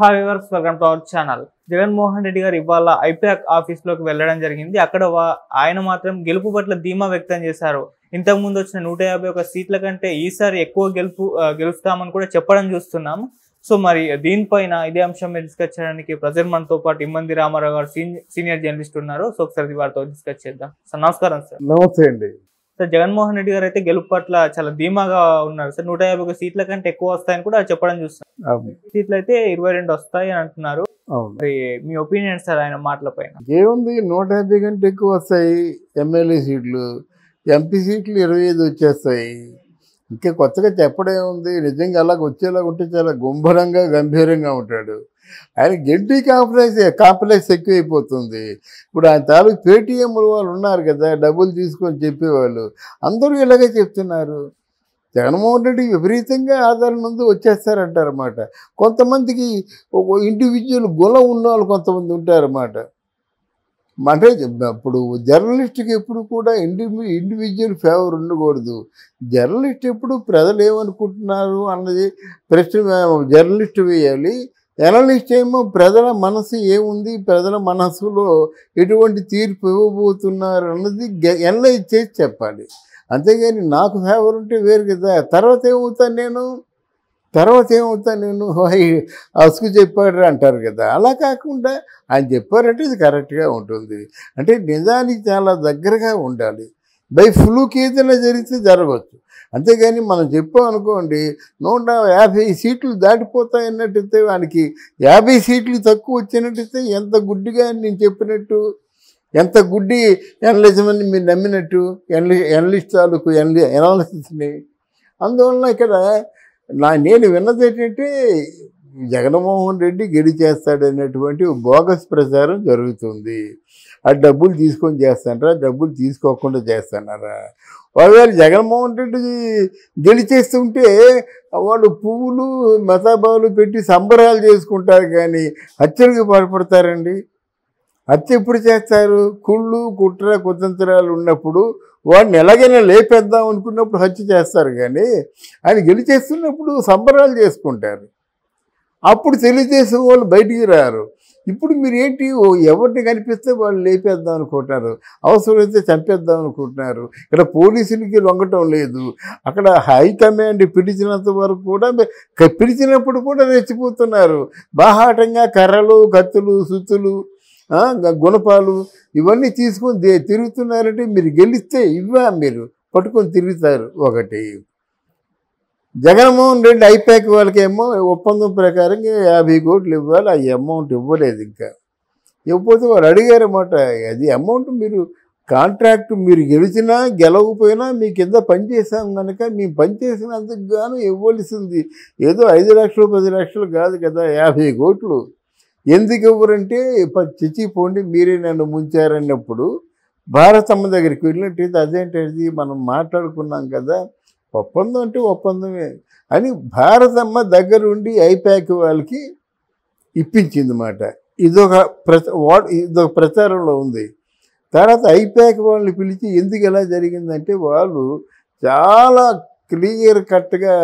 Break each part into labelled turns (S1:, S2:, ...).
S1: Hi welcome to our channel Jaganmohan Reddy garu ఇవాళ I-PAC ఆఫీస్లోకి వెళ్ళడం జరిగింది. అక్కడ ఆయన మాత్రం గెలుపు పట్ల ధీమా వ్యక్తం చేశారు. ఇంతకు ముందు వచ్చిన నూట యాభై ఒక సీట్ల కంటే ఈసారి ఎక్కువ గెలుపు గెలుస్తామని కూడా చెప్పడం చూస్తున్నాం. సో మరి దీనిపైన ఇదే అంశం మీద డిస్కస్ చేయడానికి ప్రజర్ మనతో పాటు ఇమ్మంది రామారావు గారు సీనియర్ జర్నలిస్ట్ ఉన్నారు. సో ఒకసారి వారితో డిస్కస్ చేద్దాం. సార్ నమస్కారం సార్.
S2: నమస్తే అండి.
S1: సార్ జగన్మోహన్ రెడ్డి గారు అయితే గెలుపు పట్ల చాలా ధీమాగా ఉన్నారు సార్. నూట యాభై సీట్ల కంటే ఎక్కువ వస్తాయని కూడా చెప్పడం చూస్తాం
S2: అవును.
S1: సీట్లు అయితే ఇరవై రెండు వస్తాయి అని అంటున్నారు. మీ ఒపీనియన్ సార్ ఆయన మాటల పైన?
S2: ఏముంది నూట యాభై కంటే ఎక్కువ వస్తాయి. ఎమ్మెల్యే సీట్లు. ఎంపీ సీట్లు ఇరవై ఐదు వచ్చేస్తాయి. ఇంకా కొత్తగా చెప్పడేముంది నిజంగా అలాగ వచ్చేలాగా ఉంటే చాలా గుంభరంగా గంభీరంగా ఉంటాడు. ఆయన గడ్డి కాంప్లెక్స్ కాంప్లెక్స్ ఎక్కువైపోతుంది. ఇప్పుడు ఆయన తాలూకు పేటీఎం వాళ్ళు ఉన్నారు కదా డబ్బులు తీసుకొని చెప్పేవాళ్ళు. అందరూ ఇలాగే చెప్తున్నారు. జగన్మోహన్ రెడ్డి విపరీతంగా ఆదరణ ఉంది వచ్చేస్తారంటారన్నమాట. కొంతమందికి ఒక ఇండివిజువల్ గుణం ఉన్న వాళ్ళు కొంతమంది ఉంటారన్నమాట. అంటే ఇప్పుడు జర్నలిస్ట్కి ఎప్పుడు కూడా ఇండి ఇండివిజువల్ ఫేవర్ ఉండకూడదు. జర్నలిస్ట్ ఎప్పుడు ప్రజలు ఏమనుకుంటున్నారు అన్నది ప్రశ్న జర్నలిస్ట్ వేయాలి. ఎనలిస్ట్ ఏమో ప్రజల మనసు ఏముంది ప్రజల మనసులో ఎటువంటి తీర్పు ఇవ్వబోతున్నారు అన్నది ఎనలైజ్ చేసి చెప్పాలి. అంతేగాని నాకు ఫేవర్ ఉంటే వేరు కదా. తర్వాత ఏమవుతాను నేను? తర్వాత ఏమవుతా నేను అసుకు చెప్పాడు అంటారు కదా. అలా కాకుండా ఆయన చెప్పారంటే ఇది కరెక్ట్గా ఉంటుంది. అంటే నిజానికి చాలా దగ్గరగా ఉండాలి. బై ఫ్లూకి ఏదైనా జరిగితే జరగవచ్చు. అంతేగాని మనం చెప్పాం అనుకోండి నూట యాభై సీట్లు దాటిపోతాయి అన్నట్టయితే వానికి యాభై సీట్లు తక్కువ వచ్చినట్టయితే ఎంత గుడ్డిగా నేను చెప్పినట్టు? ఎంత గుడ్డి ఎనలిజం అని మీరు నమ్మినట్టు? ఎనలి ఎనలిస్ట్ తాలూకు ఎనలి ఎనాలిసిస్ని అందువలన ఇక్కడ నా నేను విన్నది ఏంటంటే జగన్మోహన్ రెడ్డి గెలిచేస్తాడనేటువంటి బోగస్ ప్రచారం జరుగుతుంది. ఆ డబ్బులు తీసుకొని చేస్తానరా డబ్బులు తీసుకోకుండా చేస్తానరా? ఒకవేళ జగన్మోహన్ రెడ్డి గెలిచేస్తుంటే వాళ్ళు పువ్వులు మతాబాలు పెట్టి సంబరాలు చేసుకుంటారు కానీ హత్యలకు పాల్పడతారండి. హత్య ఎప్పుడు చేస్తారు? కుళ్ళు కుట్ర కుతంత్రాలు ఉన్నప్పుడు వాడిని ఎలాగైనా లేపేద్దాం అనుకున్నప్పుడు హత్య చేస్తారు కానీ ఆయన గెలిచేస్తున్నప్పుడు సంబరాలు చేసుకుంటారు. అప్పుడు తెలుగుదేశం వాళ్ళు బయటికి రారు. ఇప్పుడు మీరు ఏంటి? ఓ ఎవరిని కనిపిస్తే వాళ్ళు లేపేద్దాం అనుకుంటున్నారు. అవసరమైతే చంపేద్దాం అనుకుంటున్నారు. ఇక్కడ పోలీసులకి లొంగటం లేదు. అక్కడ హైకమాండ్ పిలిచినంత వరకు కూడా పిలిచినప్పుడు కూడా రెచ్చిపోతున్నారు. బాహాటంగా కర్రలు కత్తులు సుత్తులు గుణపాలు ఇవన్నీ తీసుకొని తిరుగుతున్నారంటే మీరు గెలిస్తే ఇవ్వా మీరు. పట్టుకొని తిరుగుతారు ఒకటి. జగన్మోహన్ రెడ్డి ఐపాక్ వాళ్ళకేమో ఒప్పందం ప్రకారం యాభై కోట్లు ఇవ్వాలి ఆ అమౌంట్ ఇవ్వలేదు ఇంకా. ఇవ్వకపోతే వాళ్ళు అడిగారన్నమాట అది అమౌంట్ మీరు కాంట్రాక్ట్ మీరు గెలిచినా గెలవకపోయినా మీ కింద పనిచేసాం కనుక మేము పనిచేసినందుకు గాను ఇవ్వవలసింది ఏదో ఐదు లక్షలు పది లక్షలు కాదు కదా యాభై కోట్లు. ఎందుకు ఎవరంటే చచ్చిపోండి మీరే నన్ను ముంచారన్నప్పుడు భారతమ్మ దగ్గరికి వెళ్ళినట్టయితే అదేంటది మనం మాట్లాడుకున్నాం కదా ఒప్పందం అంటే ఒప్పందమే అని భారతమ్మ దగ్గరుండి ఐప్యాక్ వాళ్ళకి ఇప్పించింది మాట ఇదొక ప్రచ వా- ఇదొక ప్రచారంలో ఉంది. తర్వాత ఐపాక్ వాళ్ళని పిలిచి ఎందుకు ఎలా జరిగిందంటే వాళ్ళు చాలా క్లియర్ కట్గా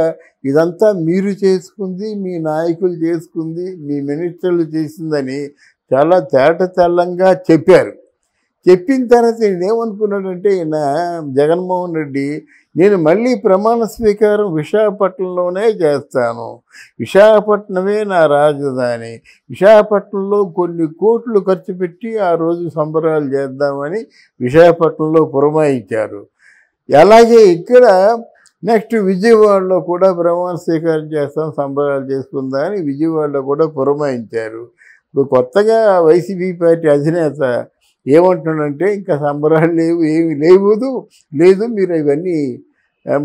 S2: ఇదంతా మీరు చేసుకుంది మీ నాయకులు చేసుకుంది మీ మినిస్టర్లు చేసిందని చాలా తేట తెల్లంగా చెప్పారు. చెప్పిన తర్వాత నేనేమనుకున్నాడంటే ఈయన జగన్మోహన్ రెడ్డి నేను మళ్ళీ ప్రమాణ స్వీకారం విశాఖపట్నంలోనే చేస్తాను. విశాఖపట్నమే నా రాజధాని. విశాఖపట్నంలో కొన్ని కోట్లు ఖర్చు పెట్టి ఆ రోజు సంబరాలు చేద్దామని విశాఖపట్నంలో పురమాయించారు. అలాగే ఇక్కడ నెక్స్ట్ విజయవాడలో కూడా ప్రమాణ స్వీకారం చేస్తాం సంబరాలు చేసుకుందామని విజయవాడలో కూడా పురమాయించారు. ఇప్పుడు కొత్తగా వైసీపీ పార్టీ అధినేత ఏమంటున్నాడంటే ఇంకా సంబరాలు లేవు ఏమి లేవదు లేదు మీరు ఇవన్నీ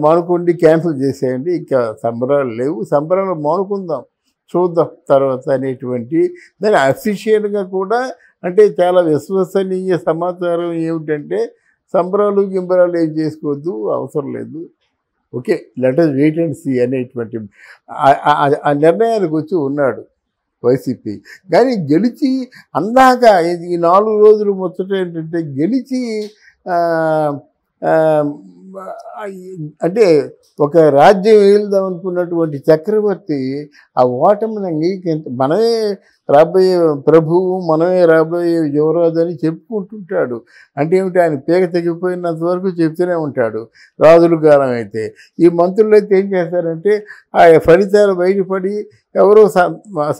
S2: మానుకోండి క్యాన్సిల్ చేసేయండి ఇంకా సంబరాలు లేవు సంబరాలు మానుకుందాం చూద్దాం తర్వాత అనేటువంటి. దాని అఫీషియల్గా కూడా అంటే చాలా విశ్వసనీయ సమాచారం ఏమిటంటే సంబరాలు గింబరాలు ఏం చేసుకోవద్దు అవసరం లేదు. Okay let's wait and see అనేటువంటి ఆ- నిర్ణయానికి వచ్చి ఉన్నాడు వైసీపీ. కానీ గెలిచి అందాక ఇది ఈ నాలుగు రోజులు ముచ్చట ఏంటంటే గెలిచి అంటే ఒక రాజ్యం వెళ్దాం అనుకున్నటువంటి చక్రవర్తి ఆ ఓటమిని అంగీకరించ మనమే రాబోయే ప్రభువు మనమే రాబోయే యువరాజు అని చెప్పుకుంటుంటాడు. అంటే ఏమిటి? ఆయన పేగ తెగిపోయినంత వరకు చెప్తూనే ఉంటాడు. రాజుల కాలం అయితే. ఈ మంత్రులు అయితే ఏం చేస్తారంటే ఆ ఫలితాలు బయటపడి ఎవరో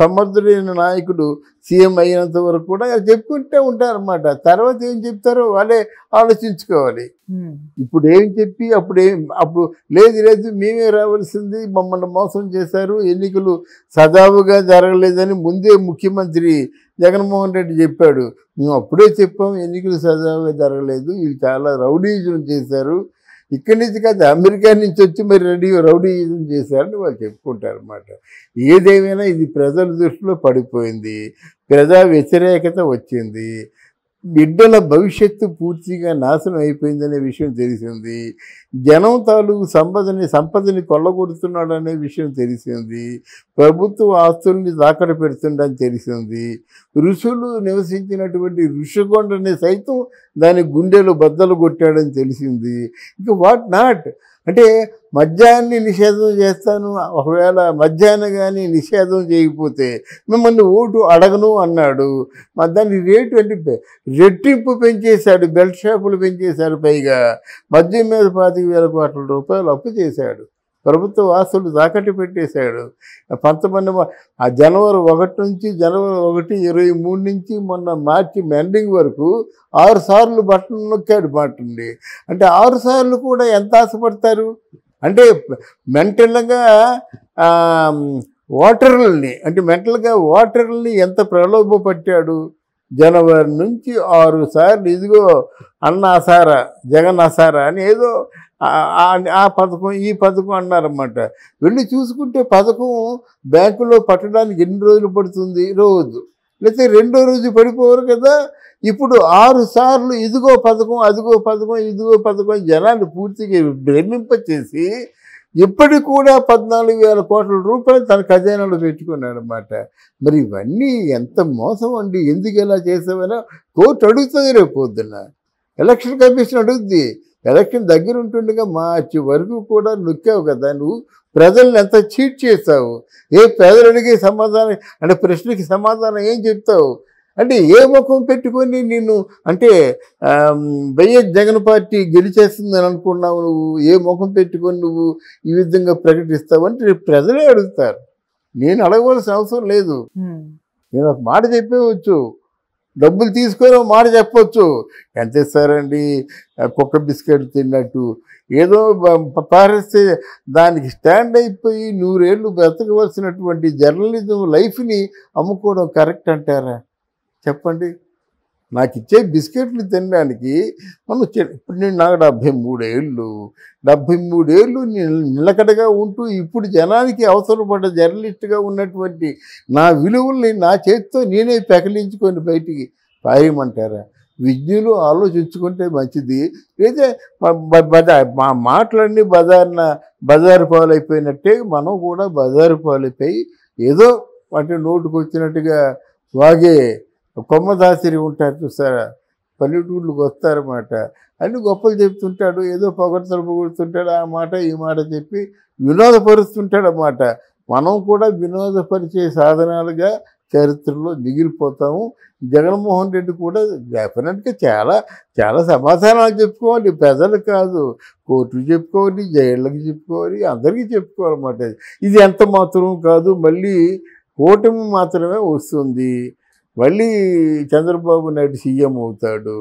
S2: సమర్థుడైన నాయకుడు సీఎం అయినంత వరకు కూడా చెప్పుకుంటూ ఉంటారన్నమాట. తర్వాత ఏం చెప్తారో వాళ్ళే ఆలోచించుకోవాలి. ఇప్పుడు ఏం చెప్పి అప్పుడు ఏం అప్పుడు లేదు లేదు మేమే రావాల్సింది మమ్మల్ని మోసం చేశారు ఎన్నికలు సజావుగా జరగలేదని ముందే ముఖ్యమంత్రి జగన్మోహన్ రెడ్డి చెప్పాడు. మేము అప్పుడే చెప్పాం ఎన్నికలు సజావుగా జరగలేదు వీళ్ళు చాలా రౌడీజం చేశారు. ఇక్కడి నుంచి కాదు అమెరికా నుంచి వచ్చి మరి రెడీ రౌడీజం చేశారని వాళ్ళు చెప్పుకుంటారు అన్నమాట. ఏదేమైనా ఇది ప్రజల దృష్టిలో పడిపోయింది ప్రజా వ్యతిరేకత వచ్చింది. బిడ్డల భవిష్యత్తు పూర్తిగా నాశనం అయిపోయిందనే విషయం తెలిసింది. జనం తాలూకు సంపదని సంపదని కొల్లగొడుతున్నాడనే విషయం తెలిసింది. ప్రభుత్వ ఆస్తుల్ని తాకట పెడుతుండని తెలిసింది. ఋషులు నివసించినటువంటి ఋషికొండని సైతం దాని గుండెలు బద్దలు కొట్టాడని తెలిసింది. ఇంకా వాట్ నాట్? అంటే మద్యాన్ని నిషేధం చేస్తాను ఒకవేళ మద్యాన్ని కానీ నిషేధం చేయకపోతే మిమ్మల్ని ఓటు అడగను అన్నాడు. దాన్ని రేటు అంటే రెట్టింపు పెంచేశాడు బెల్ట్ షాపులు పెంచేశాడు పైగా. మద్యం మీద పాతిక వేల కోట్ల రూపాయలు అప్పు చేశాడు. ప్రభుత్వ ఆస్తులు తాకట్టు పెట్టేశాడు. పంతొమ్మిది ఆ జనవరి ఒకటి నుంచి జనవరి ఒకటి ఇరవై మూడు నుంచి మొన్న మార్చి ఎండింగ్ వరకు ఆరు సార్లు బట్టలు నొక్కాడు మాటండి. అంటే ఆరు సార్లు కూడా ఎంత ఆశపడతారు? అంటే మెంటల్గా ఓటర్లని అంటే మెంటల్గా ఓటర్లని ఎంత ప్రలోభపట్టాడు? జనవరి నుంచి ఆరు సార్లు ఇదిగో అన్న అసారా జగన్ అసారా అని ఏదో ఆ- ఆ- ఆ పథకం ఈ పథకం అన్నారన్నమాట. వెళ్ళి చూసుకుంటే పథకం బ్యాంకులో పట్టడానికి ఎన్ని రోజులు పడుతుంది? రోజు. లేకపోతే రెండో రోజు పడిపోరు కదా. ఇప్పుడు ఆరు సార్లు ఇదిగో పథకం అదిగో పథకం ఇదిగో పథకం జనాన్ని పూర్తిగా భ్రమింపచేసి ఇప్పటికి కూడా పద్నాలుగు వేల కోట్ల రూపాయలు తన ఖజానాలో పెట్టుకున్నాడు అనమాట మరి ఇవన్నీ ఎంత మోసం అండి? ఎందుకు ఇలా చేసావైనా కోర్టు అడుగుతుంది రేపు పొద్దున్న. Election commission అడుగుద్ది. ఎలక్షన్ దగ్గర ఉంటుండగా మార్చి వరకు కూడా నొక్కావు కదా నువ్వు? ప్రజల్ని ఎంత చీట్ చేస్తావు ఏ ప్రజలు అడిగే సమాధానం అంటే ప్రశ్నకి సమాధానం ఏం చెప్తావు? అంటే ఏ ముఖం పెట్టుకొని నిన్ను అంటే వైఎస్ జగన్ పార్టీ గెలిచేస్తుందని అనుకున్నావు నువ్వు ఏ ముఖం పెట్టుకొని నువ్వు ఈ విధంగా ప్రకటిస్తావు అంటే ప్రజలే అడుగుతారు. నేను అడగవలసిన అవసరం లేదు. నేను ఒక మాట చెప్పేవచ్చు. డబ్బులు తీసుకొని మాట చెప్పొచ్చు. ఎంత ఇస్తారండి? కుక్క బిస్కెట్ తిన్నట్టు. ఏదో పారేస్తే దానికి స్టాండ్ అయిపోయి నూరేళ్ళు బ్రతకవలసినటువంటి జర్నలిజం లైఫ్ని అమ్ముకోవడం కరెక్ట్ అంటారా? చెప్పండి. నాకు ఇచ్చే బిస్కెట్లు తినడానికి మనం ఇప్పుడు నేను నాకు డెబ్భై మూడేళ్ళు డెబ్భై మూడేళ్ళు నిలకడగా ఉంటూ ఇప్పుడు జనానికి అవసరపడ్డ జర్నలిస్ట్గా ఉన్నటువంటి నా విలువల్ని నా చేతితో నేనే పెకలించుకొని బయటికి రాయమంటారా? విజ్ఞులు ఆలోచించుకుంటే మంచిది. లేదా బజార్ మా మాటలన్నీ బజార్న బజారు పాలైపోయినట్టే మనం కూడా బజారు పాలైపోయి ఏదో అంటే నోటుకు వచ్చినట్టుగా వాగే కొమ్మదాసిరి ఉంటారు చూసారా? పల్లెటూళ్ళకి వస్తారన్నమాట. అన్ని గొప్పలు చెప్తుంటాడు ఏదో పొగడతలు పొగుడుతుంటాడు ఆ మాట ఈ మాట చెప్పి వినోదపరుస్తుంటాడు అన్నమాట మనం కూడా వినోదపరిచే సాధనాలుగా చరిత్రలో మిగిలిపోతాము. జగన్మోహన్ రెడ్డి కూడా డెఫినెట్గా చాలా చాలా సమాధానాలు చెప్పుకోవాలి. ప్రజలు కాదు కోర్టులు చెప్పుకోవాలి జైళ్ళకి చెప్పుకోవాలి అందరికీ చెప్పుకోవాలన్నమాట. ఇది ఎంత మాత్రం కాదు మళ్ళీ కూటమి మాత్రమే వస్తుంది. మళ్ళీ చంద్రబాబు నాయుడు సీఎం అవుతాడు.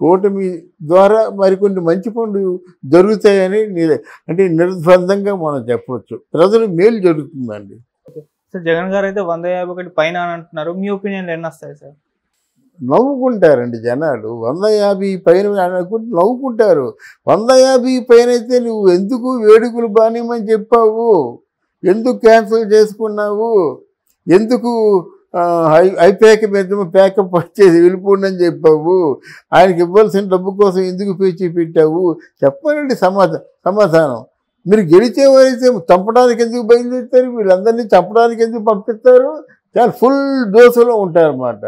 S2: కూటమి ద్వారా మరికొన్ని మంచి పనులు జరుగుతాయని అంటే నిర్బంధంగా మనం చెప్పవచ్చు ప్రజలు మేలు జరుగుతుందండి.
S1: సార్ జగన్ గారు అయితే వంద యాభై ఒకటి పైన అని అంటున్నారు. మీ ఒపీనియన్ ఎన్ని వస్తాయి సార్?
S2: నవ్వుకుంటారండి జనాలు. వంద యాభై పైన అనుకుంటే నవ్వుకుంటారు. వంద యాభై పైన అయితే నువ్వు ఎందుకు వేడుకలు బానిమని చెప్పావు? ఎందుకు క్యాన్సిల్ చేసుకున్నావు? ఎందుకు హై ఐ ఐప్యాక్ మీద ప్యాకప్ వచ్చేసి వెళ్ళిపోండి చెప్పావు. ఆయనకి ఇవ్వాల్సిన డబ్బు కోసం ఎందుకు పేచి పెట్టావు చెప్పనండి సమాధా సమాధానం. మీరు గెలిచేవారైతే చంపడానికి ఎందుకు బయలుదేరుతారు? వీళ్ళందరినీ చంపడానికి ఎందుకు పంపిస్తారు? చాలా ఫుల్ దోశలో ఉంటారన్నమాట.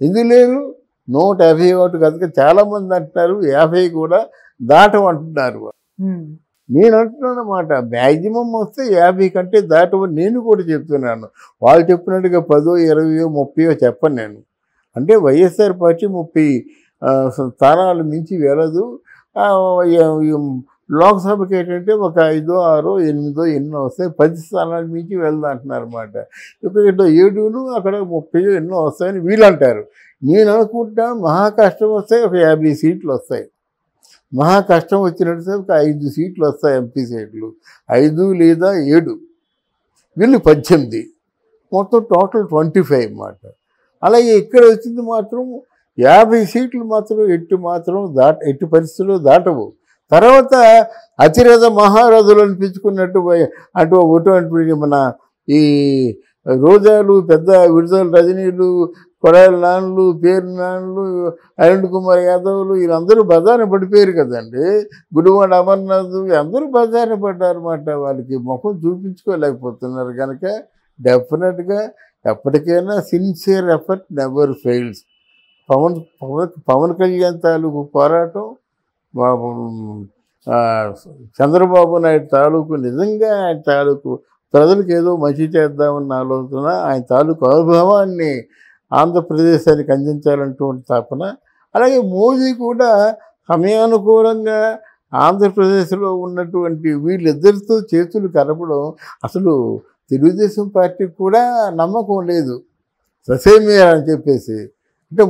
S2: ఎందుకు లేరు? నూట యాభై ఒకటి కనుక చాలామంది అంటున్నారు యాభై కూడా దాటం
S1: అంటున్నారు.
S2: నేను అంటున్నాను మ్యాక్సిమం వస్తే యాభై కంటే దాటవని నేను కూడా చెప్తున్నాను. వాళ్ళు చెప్పినట్టుగా పదో ఇరవయో ముప్పయో చెప్పను నేను. అంటే వైఎస్ఆర్ పార్టీ ముప్పై స్థానాలు మించి వెళ్ళదు. లోక్సభకి ఏంటంటే ఒక ఐదో ఆరో ఎనిమిదో ఎన్నో వస్తాయి. పది స్థానాలు మించి వెళ్దా అంటున్నారు అనమాట ఇప్పుడు ఇట్లా ఏడును అక్కడ ముప్పై ఎన్నో వస్తాయని వీళ్ళు అంటారు. నేను అనుకుంటా మహా కష్టం వస్తాయి ఒక యాభై సీట్లు వస్తాయి. మహా కష్టం వచ్చినట్టు ఐదు సీట్లు వస్తాయి ఎంపీ సీట్లు. ఐదు లేదా ఏడు. వీళ్ళు పద్దెనిమిది. మొత్తం టోటల్ ట్వంటీ ఫైవ్ అన్నమాట. అలాగే ఇక్కడ వచ్చింది మాత్రం యాభై సీట్లు మాత్రం ఎట్టు మాత్రం దాట ఎట్టి పరిస్థితుల్లో దాటవు. తర్వాత అతిరథ మహారథులు అనిపించుకున్నట్టు అటు అటువంటి మన ఈ రోజాలు పెద్ద విడుదల రజనీలు కొడాలి నాన్నలు పేరు నాన్నలు అరుణ్ కుమార్ యాదవ్లు వీళ్ళందరూ బజాన పడిపోయారు కదండి. గుడివాడ అమర్నాథ్ అందరూ బజాన పడ్డారన్నమాట. వాళ్ళకి ముఖం చూపించుకోలేకపోతున్నారు కనుక డెఫినెట్గా ఎప్పటికైనా sincere effort never fails. Pawan Pawan Pawan Kalyan తాలూకు పోరాటం బాబు, చంద్రబాబు నాయుడు తాలూకు నిజంగా ఆయన తాలూకు ప్రజలకు ఏదో మంచి చేద్దామన్న ఆలోచన ఆయన తాలూకు అనుభవాన్ని ఆంధ్రప్రదేశానికి అందించాలంటువంటి తాపన. అలాగే మోదీ కూడా సమయానుకూలంగా ఆంధ్రప్రదేశ్లో ఉన్నటువంటి వీళ్ళిద్దరితో చేతులు కలపడం అసలు తెలుగుదేశం పార్టీకి కూడా నమ్మకం లేదు. ససేమే అని చెప్పేసి. అంటే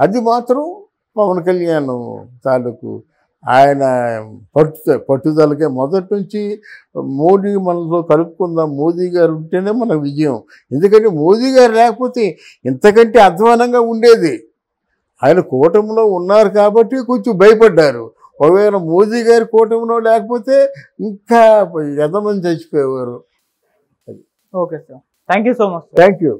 S2: అది మాత్రం పవన్ కళ్యాణ్ తాలూకు ఆయన పట్టు పట్టుదలకే మొదటి నుంచి మోడీ మనతో కలుపుకుందాం. మోదీ గారు ఉంటేనే మన విజయం. ఎందుకంటే మోదీ గారు లేకపోతే ఇంతకంటే అధ్వానంగా ఉండేది. ఆయన కూటమిలో ఉన్నారు కాబట్టి కొంచెం భయపడ్డారు. ఒకవేళ మోదీ గారి కూటమిలో లేకపోతే ఇంకా ఎంతమంది చచ్చిపోయేవారు.
S1: Okay sir thank you so much
S2: thank you